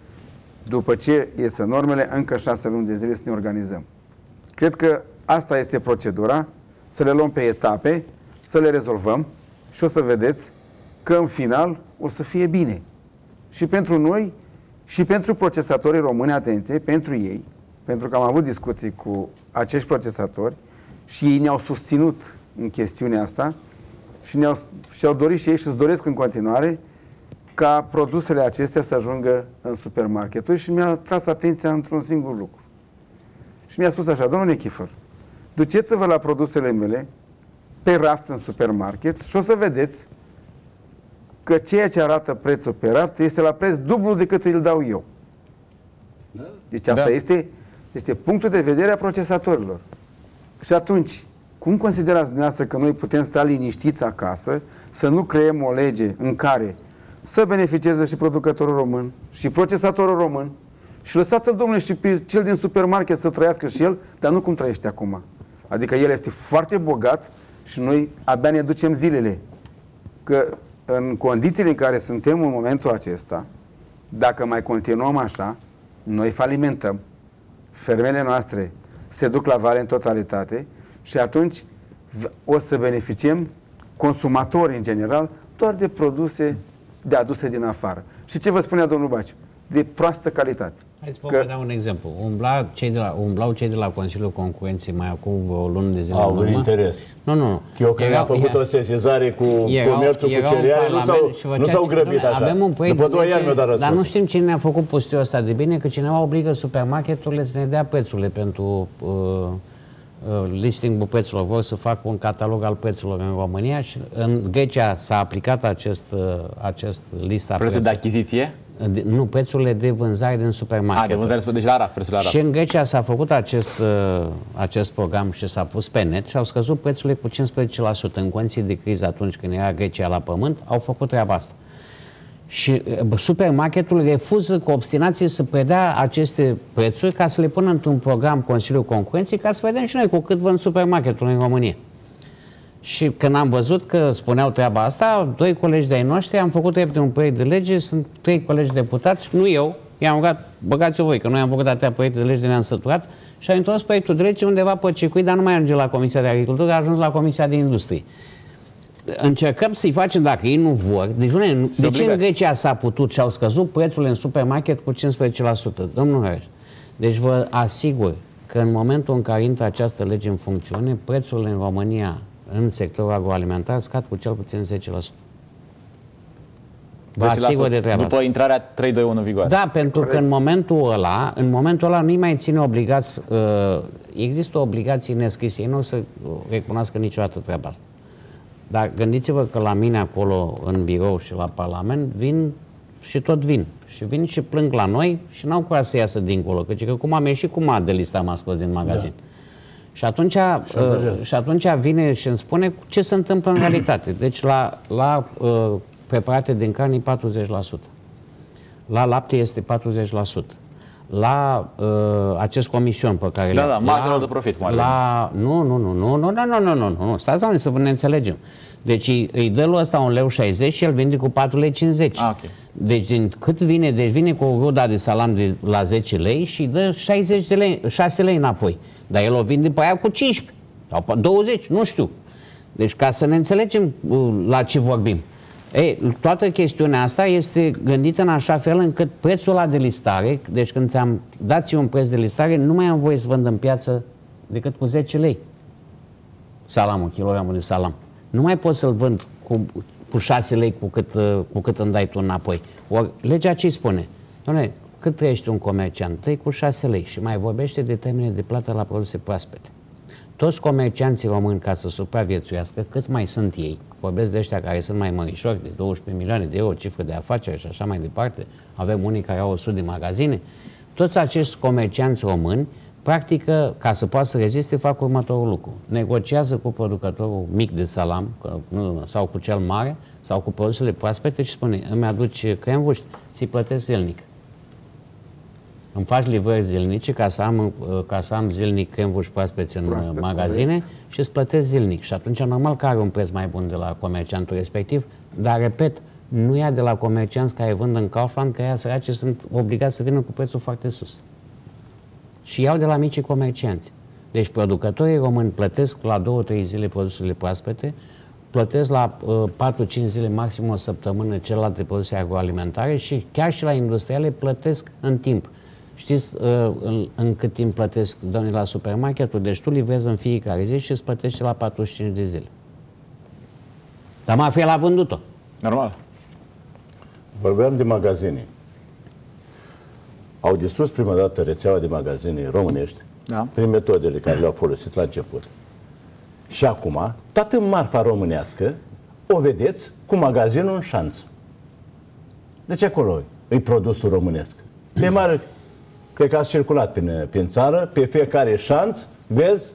după ce iese normele, încă șase luni de zile să ne organizăm. Cred că asta este procedura, să le luăm pe etape, să le rezolvăm și o să vedeți că în final o să fie bine. Și pentru noi și pentru procesatorii români, atenție, pentru ei, pentru că am avut discuții cu acești procesatori și ei ne-au susținut în chestiunea asta și ne-au, și-au dorit și ei și îți doresc în continuare ca produsele acestea să ajungă în supermarketuri și mi-a tras atenția într-un singur lucru. Și mi-a spus așa, domnule Chifăr, duceți-vă la produsele mele pe raft în supermarket și o să vedeți că ceea ce arată prețul pe raft este la preț dublu decât îl dau eu. Da. Deci asta da. este, este punctul de vedere a procesatorilor. Și atunci, cum considerați dumneavoastră că noi putem sta liniștiți acasă, să nu creăm o lege în care să beneficieze și producătorul român, și procesatorul român, și lăsați-l, domnule, și pe cel din supermarket să trăiască și el, dar nu cum trăiește acum. Adică el este foarte bogat și noi abia ne ducem zilele. Că în condițiile în care suntem în momentul acesta, dacă mai continuăm așa, noi falimentăm, fermele noastre se duc la vale în totalitate și atunci o să beneficiem consumatorii în general doar de produse de aduse din afară. Și ce vă spunea domnul Baciu? De proastă calitate. Haideți să vă dau un exemplu. Umbla cei de la, umblau cei de la Consiliul Concurenței mai acum o lună de zile. Au un interes. Nu, nu, nu. Eu când am făcut o sesizare cu erau, comerțul erau cu cereale, nu s-au, nu s-au grăbit așa. Avem un proiect După două ani mi-a dat Dar nu știm cine ne-a făcut pustiul ăsta de bine, că cineva obligă supermarketurile să ne dea prețurile pentru uh, uh, listing-ul prețurilor. Vor să facă un catalog al prețurilor în România și în Grecia s-a aplicat acest, uh, acest list Prețul de achiziție? De, nu, prețurile de vânzare din supermarket. A, de vânzare, deci la raft, prețul la raft. Și în Grecia s-a făcut acest, uh, acest program și s-a pus pe net și au scăzut prețurile cu 15%. În condiții de criză atunci când era Grecia la pământ, au făcut treaba asta. Și uh, supermarketul refuză cu obstinație să predea aceste prețuri ca să le pună într-un program Consiliul Concurenței ca să vedem și noi cu cât vând supermarketul în România. Și când am văzut că spuneau treaba asta, doi colegi de-ai noștri am făcut repede un proiect de lege, sunt trei colegi deputați, nu eu, i-am rugat, băgați-o voi, că noi am făcut atâtea proiecte de lege de ne-am săturat și am întors proiectul de lege undeva pe circuit, dar nu mai ajunge la Comisia de Agricultură, a ajuns la Comisia de Industrie. Încercăm să-i facem, dacă ei nu vor, deci nu, de ce în Grecia s-a putut și au scăzut prețurile în supermarket cu 15%? Domnul Hăreș, deci vă asigur că în momentul în care intră această lege în funcțiune, prețurile în România în sectorul agroalimentar scad cu cel puțin 10%. Vă asigur de treaba După asta. intrarea 321 în vigoare. Da, pentru Corect. că în momentul ăla, în momentul ăla nu mai ține obligați, uh, există o obligație nescrisă, ei nu o să recunoască niciodată treaba asta. Dar gândiți-vă că la mine acolo, în birou și la Parlament, vin și tot vin. Și vin și plâng la noi și n-au curaj să iasă dincolo. Căci că cum am ieșit, cum a de lista m-a scos din magazin. Da. Și atunci, uh, și atunci vine și îmi spune ce se întâmplă în realitate. Deci la, la uh, preparate din carne 40%. La lapte este 40%. La uh, acest comision pe care da, le... Da, marginal de profit, mai la, nu, nu, nu, nu, nu, nu, nu, nu, nu, nu, stați doamne să ne înțelegem. Deci îi, îi dă lui ăsta un leu 60 și el vinde cu 4 lei 50. Ah, okay. Deci din cât vine, deci vine cu o ruda de salam de la 10 lei și dă 60 de lei, 6 lei înapoi. Dar el o vinde pe aia cu 15 sau pe 20, nu știu. Deci ca să ne înțelegem uh, la ce vorbim. Ei, toată chestiunea asta este gândită în așa fel încât prețul ăla de listare, deci când ți-am dat un preț de listare, nu mai am voie să vând în piață decât cu 10 lei. Salamul, kilogramul de salam. Nu mai pot să-l vând cu, cu cu 6 lei cu cât, uh, cu cât îmi dai tu înapoi. Or, legea ce spune? Doamne, cât trăiește un comerciant? Trăi cu 6 lei și mai vorbește de termene de plată la produse proaspete. Toți comercianții români, ca să supraviețuiască, câți mai sunt ei? Vorbesc de ăștia care sunt mai mărișori, de 12 milioane de euro, cifră de afaceri și așa mai departe. Avem unii care au 100 de magazine. Toți acești comercianți români, practică, ca să poată să reziste, fac următorul lucru. Negociază cu producătorul mic de salam sau cu cel mare sau cu produsele proaspete și spune îmi aduci cremvuști, ți plătesc zilnic îmi faci livrări zilnice ca să am, uh, ca să am zilnic cremvuși proaspeți în uh, Proaspeți magazine corect. și îți plătesc zilnic. Și atunci normal că are un preț mai bun de la comerciantul respectiv, dar repet, nu ia de la comercianți care vând în Kaufland, că ea săraci sunt obligați să vină cu prețul foarte sus. Și iau de la micii comercianți. Deci producătorii români plătesc la 2-3 zile produsele proaspete, plătesc la uh, 4-5 zile, maxim o săptămână, celelalte produse agroalimentare și chiar și la industriale plătesc în timp. Știți uh, în, în cât timp plătesc domnii la supermarketul? Deci tu livrezi în fiecare zi și îți plătește la 45 de zile. Dar mafia l-a vândut-o. Normal. Vorbeam de magazine. Au distrus prima dată rețeaua de magazine românești da. prin metodele care le-au folosit la început. Și acum, toată marfa românească o vedeți cu magazinul în șanț. Deci acolo e produsul românesc. Pe mare cred că ați circulat prin, prin țară, pe fiecare șanț, vezi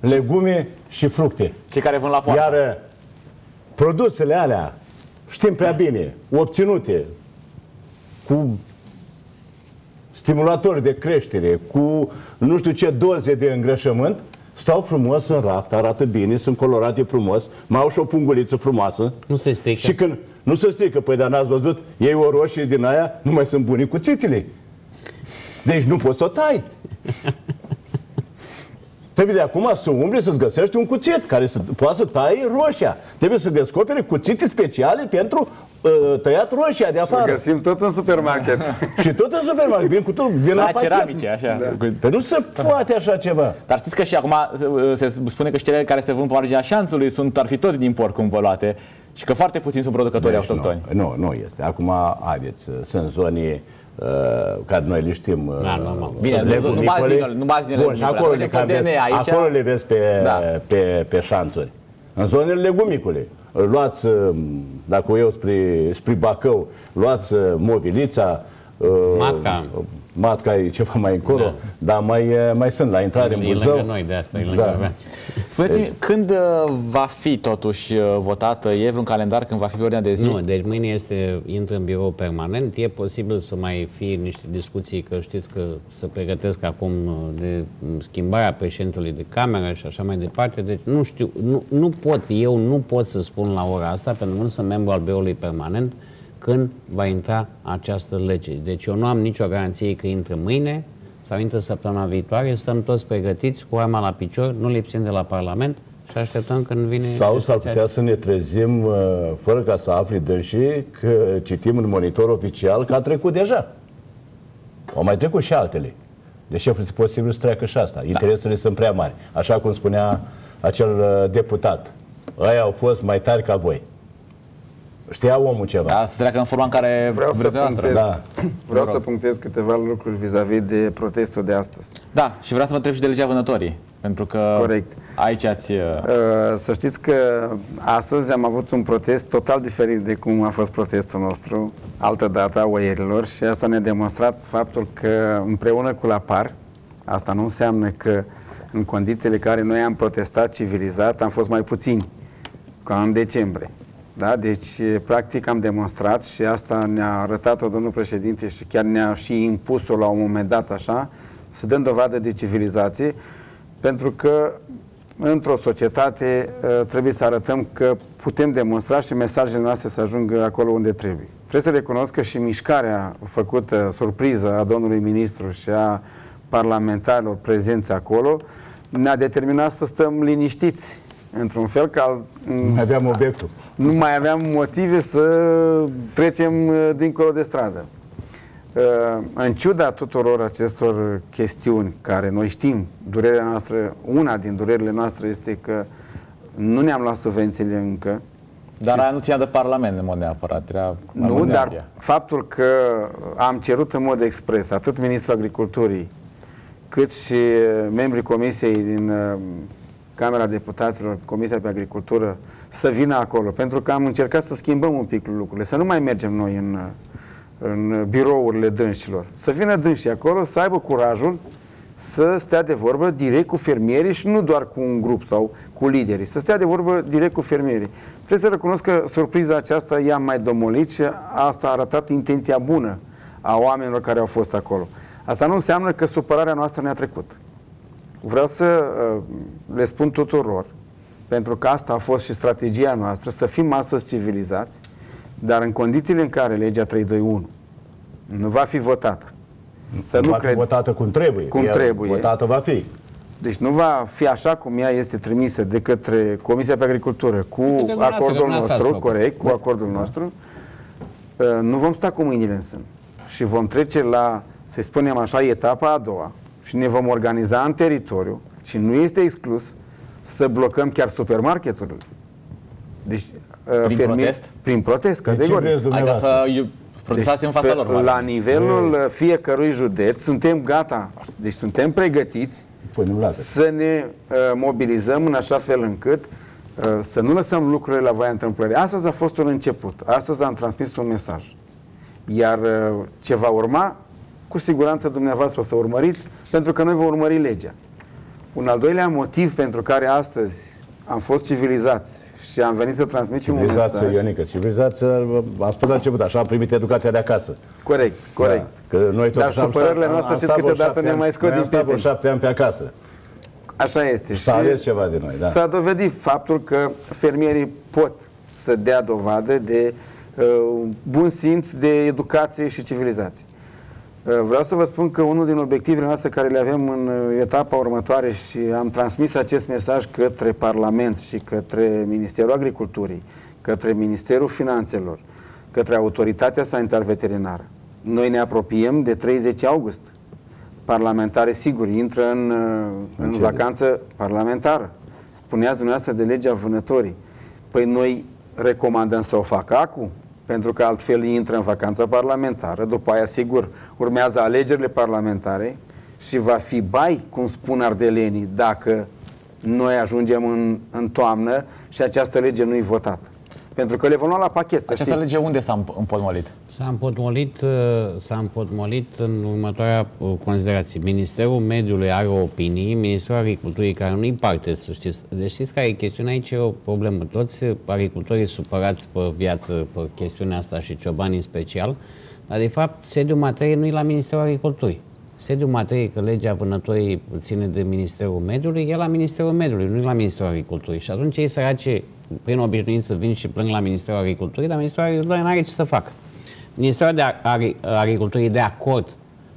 legume și fructe. Cei care vând la poartă. Iar uh, produsele alea, știm prea bine, obținute cu stimulatori de creștere, cu nu știu ce doze de îngrășământ, stau frumos în raft, arată bine, sunt colorate frumos, mai au și o punguliță frumoasă. Nu se strică. Și când nu se strică, păi dar n-ați văzut, ei o roșie din aia, nu mai sunt buni cuțitele. Deci nu poți să o tai. Trebuie de acum să umbli să-ți găsești un cuțit care să poată să tai roșia. Trebuie să descoperi cuțite speciale pentru uh, tăiat roșia de afară. Și găsim tot în supermarket. și tot în supermarket. Vin cu tot, vin la, la ceramice, așa. Da. Păi nu se poate așa ceva. Dar știți că și acum se spune că și cele care se vând pe marginea șanțului sunt, ar fi tot din porc cumpălate și că foarte puțin sunt producători deci, autohtoni. Nu, nu, nu este. Acum, haideți, sunt zone Uh, care noi le știm. Da, uh, normal. Bine, le, nu, nu bazinele, nu bazinele Bun, și acolo, le, vezi, aici... acolo le vezi pe, da. pe, pe șanțuri. În zonele legumicule. Luați, uh, dacă eu spre, spre Bacău, luați movilița, Matca. Matca e ceva mai încolo, da. dar mai, mai sunt la intrare în Buzău. E lângă noi de asta, e lângă da. Spuneți-mi, deci... când uh, va fi totuși uh, votată? E vreun calendar când va fi pe ordinea de zi? Nu, deci mâine este, intră în birou permanent. E posibil să mai fie niște discuții, că știți că se pregătesc acum uh, de schimbarea președintelui de cameră și așa mai departe. Deci nu știu, nu, nu pot, eu nu pot să spun la ora asta, pentru că nu sunt membru al biroului permanent, când va intra această lege. Deci eu nu am nicio garanție că intră mâine sau intră săptămâna viitoare, stăm toți pregătiți cu arma la picior, nu lipsim de la Parlament și așteptăm când vine... Sau s-ar putea să ne trezim, uh, fără ca să afli dânsii, că citim în monitor oficial că a trecut deja. Au mai trecut și altele. Deși e posibil să treacă și asta. Da. Interesele sunt prea mari. Așa cum spunea acel uh, deputat. Aia au fost mai tari ca voi. Știa omul ceva. Da, să treacă în forma în care vreau să punctez, da. Vreau să punctez câteva lucruri vis-a-vis -vis de protestul de astăzi. Da, și vreau să vă întreb și de legea vânătorii. Pentru că Corect. aici ați... Uh, uh, să știți că astăzi am avut un protest total diferit de cum a fost protestul nostru, altă dată a oierilor și asta ne-a demonstrat faptul că împreună cu la par, asta nu înseamnă că în condițiile care noi am protestat civilizat am fost mai puțini ca în decembrie. Da? Deci, practic, am demonstrat și asta ne-a arătat-o domnul președinte și chiar ne-a și impus-o la un moment dat așa, să dăm dovadă de civilizație, pentru că într-o societate trebuie să arătăm că putem demonstra și mesajele noastre să ajungă acolo unde trebuie. Trebuie să recunosc că și mișcarea făcută, surpriză a domnului ministru și a parlamentarilor prezenți acolo, ne-a determinat să stăm liniștiți într-un fel ca... Nu mai aveam obiectul. Nu mai aveam motive să trecem uh, dincolo de stradă. Uh, în ciuda tuturor acestor chestiuni care noi știm, durerea noastră, una din durerile noastre este că nu ne-am luat subvențiile încă Dar aia nu ținea de Parlament în mod neapărat. Era nu, dar faptul că am cerut în mod expres atât Ministrul Agriculturii cât și membrii Comisiei din uh, Camera Deputaților, Comisia pe Agricultură, să vină acolo, pentru că am încercat să schimbăm un pic lucrurile, să nu mai mergem noi în, uh, în birourile dânșilor. Să vină dânșii acolo, să aibă curajul să stea de vorbă direct cu fermierii și nu doar cu un grup sau cu liderii, să stea de vorbă direct cu fermierii. Trebuie să recunosc că surpriza aceasta i-a mai domolit și asta a arătat intenția bună a oamenilor care au fost acolo. Asta nu înseamnă că supărarea noastră ne-a trecut. Vreau să uh, le spun tuturor, pentru că asta a fost și strategia noastră, să fim astăzi civilizați, dar în condițiile în care legea 321 nu va fi votată, să nu va cred... fi votată cum trebuie. Cum Ea trebuie. Votată va fi. Deci nu va fi așa cum ea este trimisă de către Comisia pe Agricultură cu acordul nostru, corect, cu da. acordul nostru, uh, nu vom sta cu mâinile în sân. Și vom trece la, să spunem așa, etapa a doua și ne vom organiza în teritoriu și nu este exclus să blocăm chiar supermarketurile. Deci, uh, prin fermier, protest? Prin protest, categoric. Deci adică să Protestați deci, în fața lor. La nivelul e. fiecărui județ suntem gata, deci suntem pregătiți să ne uh, mobilizăm în așa fel încât uh, să nu lăsăm lucrurile la voia întâmplării. Astăzi a fost un început. Astăzi am transmis un mesaj. Iar uh, ce va urma, cu siguranță dumneavoastră o să urmăriți, pentru că noi vom urmări legea. Un al doilea motiv pentru care astăzi am fost civilizați și am venit să transmitem un mesaj. Ionică, civilizația, a spus la început, așa a primit educația de acasă. Corect, corect. Da, că noi Dar supărările am noastre știți câteodată ne mai scot din Am stat șapte ani pe acasă. Așa este. Și s-a ceva de noi, da. S-a dovedit faptul că fermierii pot să dea dovadă de uh, bun simț, de educație și civilizație. Uh, vreau să vă spun că unul din obiectivele noastre care le avem în uh, etapa următoare și am transmis acest mesaj către Parlament și către Ministerul Agriculturii, către Ministerul Finanțelor, către Autoritatea Sanitar Veterinară. Noi ne apropiem de 30 august. Parlamentare, sigur, intră în, uh, în, în vacanță parlamentară. Spuneați dumneavoastră de legea vânătorii. Păi noi recomandăm să o facă acum, pentru că altfel intră în vacanță parlamentară, după aia, sigur, urmează alegerile parlamentare și va fi bai, cum spun ardelenii, dacă noi ajungem în, în toamnă și această lege nu e votată. Pentru că le vom lua la pachet, să Această știți. lege unde s-a împotmolit? S-a împotmolit, uh, s-a împotmolit în următoarea uh, considerație. Ministerul Mediului are o opinie, Ministerul Agriculturii, care nu-i parte, să știți. Deci știți care e chestiunea aici, e o problemă. Toți agricultorii supărați pe viață, pe chestiunea asta și ciobanii în special, dar de fapt sediul materiei nu e la Ministerul Agriculturii. Sediul materiei, că legea vânătorii ține de Ministerul Mediului, e la Ministerul Mediului, nu e la Ministerul Agriculturii. Și atunci ei săraci prin obișnuință vin și plâng la Ministerul Agriculturii, dar Ministerul Agriculturii nu are ce să facă. Ministerul de Agriculturii e de acord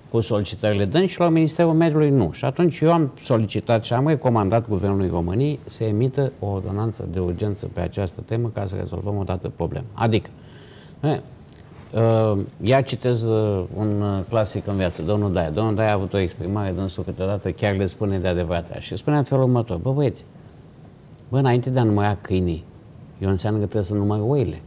cu solicitările dânșilor, Ministerul Mediului nu. Și atunci eu am solicitat și am recomandat Guvernului României să emită o ordonanță de urgență pe această temă ca să rezolvăm o dată problema. Adică, Uh, ia citez uh, un uh, clasic în viață, domnul Daia. Domnul Daia a avut o exprimare dânsul câteodată, chiar le spune de adevărat. Și spune în felul următor, bă băieți, Bă, înainte de a număra câinii, eu înseamnă că trebuie să număr oile.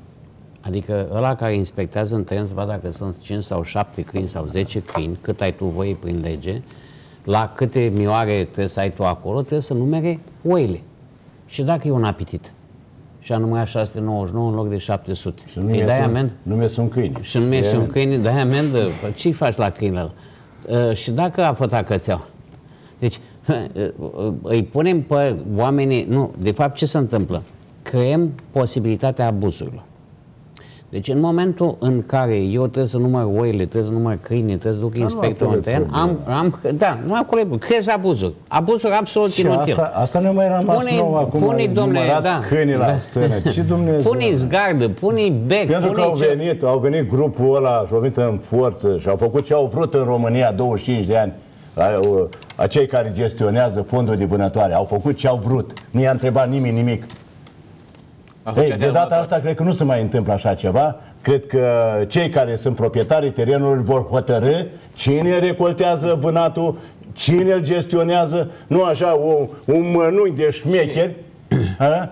Adică ăla care inspectează în teren să vadă dacă sunt 5 sau 7 câini sau 10 câini, cât ai tu voie prin lege, la câte mioare trebuie să ai tu acolo, trebuie să numere oile. Și dacă e un apetit și a numărat 699 în loc de 700. Și nu mi amend? Nu mi sunt câini. Și nu mi sunt câini, dai amendă. Ce faci la câinile ăla? Uh, și dacă a fătat cățeau? Deci, îi punem pe oamenii... Nu, de fapt ce se întâmplă? Creăm posibilitatea abuzurilor. Deci în momentul în care eu trebuie să număr oile, trebuie să număr câini, trebuie să duc inspectorul în teren, am, am, da, nu acolo, crezi abuzuri. Abuzuri absolut și inutil. Asta, asta ne mai rămas pune, nou acum, pune, domne, da, câinii la da. stână. Ce Dumnezeu? Pune-i gardă, pune-i bec. Pentru pune că au venit, au venit grupul ăla și au venit în forță și au făcut ce au vrut în România 25 de ani acei care gestionează fondul de vânătoare. Au făcut ce au vrut. Nu i-a întrebat nimeni nimic. Ei, de data asta cred că nu se mai întâmplă așa ceva. Cred că cei care sunt proprietarii terenurilor vor hotărâ cine recoltează vânatul, cine îl gestionează, nu așa un, un mănunchi de șmecheri.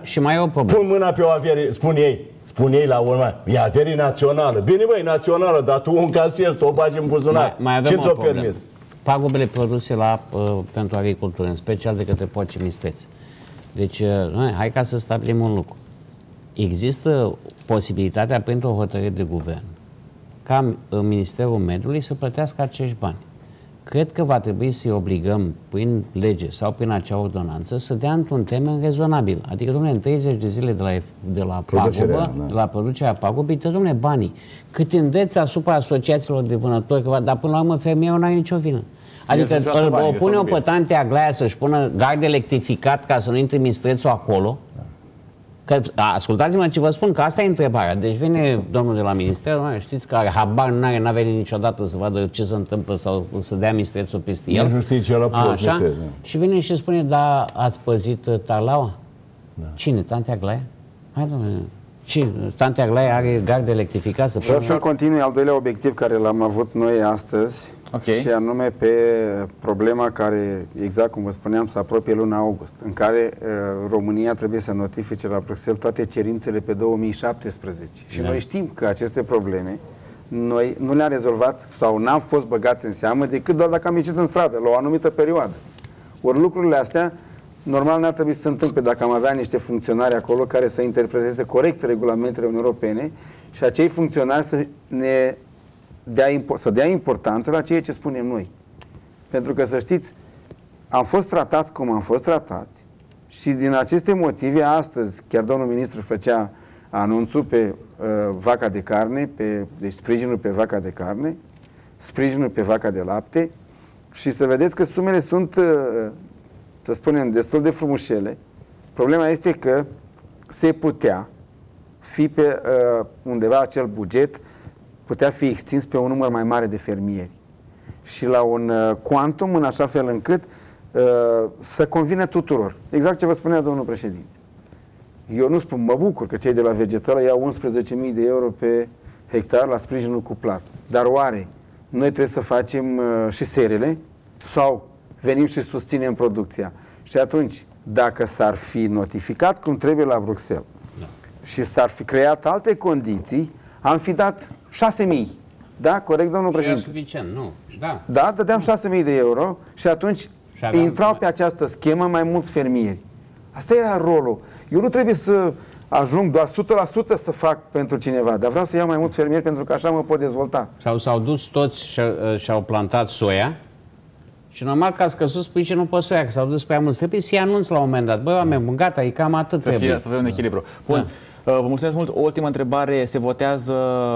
Și, și mai e o problemă. Pun mâna pe o avere, spun ei, spune ei la urmă, e averii națională. Bine, băi, națională, dar tu un casier, tu o bagi în buzunar. Mai, mai Ce ți-o permis? Pagubele produse la, uh, pentru agricultură, în special de către poci mistrețe. Deci, uh, noi, hai ca să stabilim un lucru. Există posibilitatea, printr-o hotărâre de guvern, ca uh, Ministerul Mediului să plătească acești bani. Cred că va trebui să-i obligăm prin lege sau prin acea ordonanță să dea într-un termen rezonabil. Adică, domnule, în 30 de zile de la, de la pagubă, da. de la producerea pagubei, te domnule, banii. Cât îndeți asupra asociațiilor de vânători, dar până la urmă femeia nu are nicio vină. Adică îl, o pune o pătante Aglaia să-și pună gard electrificat ca să nu intre mistrețul acolo, Că, ascultați-mă ce vă spun, că asta e întrebarea. Deci vine domnul de la minister, mă, știți că habar n-are, n-a venit niciodată să vadă ce se întâmplă sau să dea mistrețul peste el. Nu știi ce la Așa? Da. Și vine și spune, da, ați păzit uh, Tarlaua? Da. Cine? Tante Aglaia? Hai, domnule, ce? Tante Aglaia are gard electrificat să pună... să continui al doilea obiectiv care l-am avut noi astăzi, okay. și anume pe problema care, exact cum vă spuneam, se apropie luna august, în care uh, România trebuie să notifice la Bruxelles toate cerințele pe 2017. Și da. noi știm că aceste probleme noi nu le-am rezolvat sau n-am fost băgați în seamă decât doar dacă am ieșit în stradă, la o anumită perioadă. Ori lucrurile astea, normal n-ar trebui să se întâmple dacă am avea niște funcționari acolo care să interpreteze corect regulamentele Uniunii Europene și acei funcționari să ne dea, să dea importanță la ceea ce spunem noi. Pentru că, să știți, am fost tratați cum am fost tratați și din aceste motive, astăzi, chiar domnul ministru făcea anunțul pe uh, vaca de carne, pe, deci sprijinul pe vaca de carne, sprijinul pe vaca de lapte și să vedeți că sumele sunt, uh, să spunem, destul de frumușele. Problema este că se putea fi pe uh, undeva acel buget putea fi extins pe un număr mai mare de fermieri și la un uh, quantum în așa fel încât uh, să convine tuturor. Exact ce vă spunea domnul președinte. Eu nu spun, mă bucur că cei de la vegetală iau 11.000 de euro pe hectar la sprijinul cuplat. Dar oare noi trebuie să facem uh, și serele sau venim și susținem producția? Și atunci, dacă s-ar fi notificat cum trebuie la Bruxelles da. și s-ar fi creat alte condiții, am fi dat 6.000. Da? Corect, domnul și președinte? suficient, nu. Da. Da, dădeam 6.000 de euro și atunci și intrau pe această schemă mai mulți fermieri. Asta era rolul. Eu nu trebuie să ajung doar 100% să fac pentru cineva, dar vreau să iau mai mulți fermieri pentru că așa mă pot dezvolta. Sau s-au dus toți și-au plantat soia și normal că a scăzut spui nu poți soia, că s-au dus pe mulți. Trebuie să-i anunț la un moment dat. Băi, oameni, gata, e cam atât să trebuie. Fie, să fie un echilibru. Bun. Da. Uh, vă mulțumesc mult. O ultimă întrebare. Se votează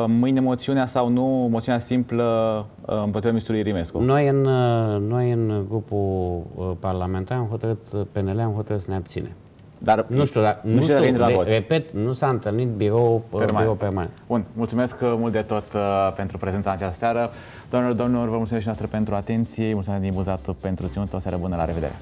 mâine moțiunea sau nu, moțiunea simplă uh, împotriva ministrului Rimescu? Noi în, uh, noi în grupul parlamentar am hotărât, PNL am hotărât să ne abține. Dar nu știu, dar, nu, nu știu, de la vot. repet, nu s-a întâlnit birou permanent. birou permanent. Bun, mulțumesc mult de tot uh, pentru prezența în această seară. Doamnelor, domnilor, vă mulțumesc și noastră pentru atenție, mulțumesc din Buzat pentru ținut, o seară bună, la revedere!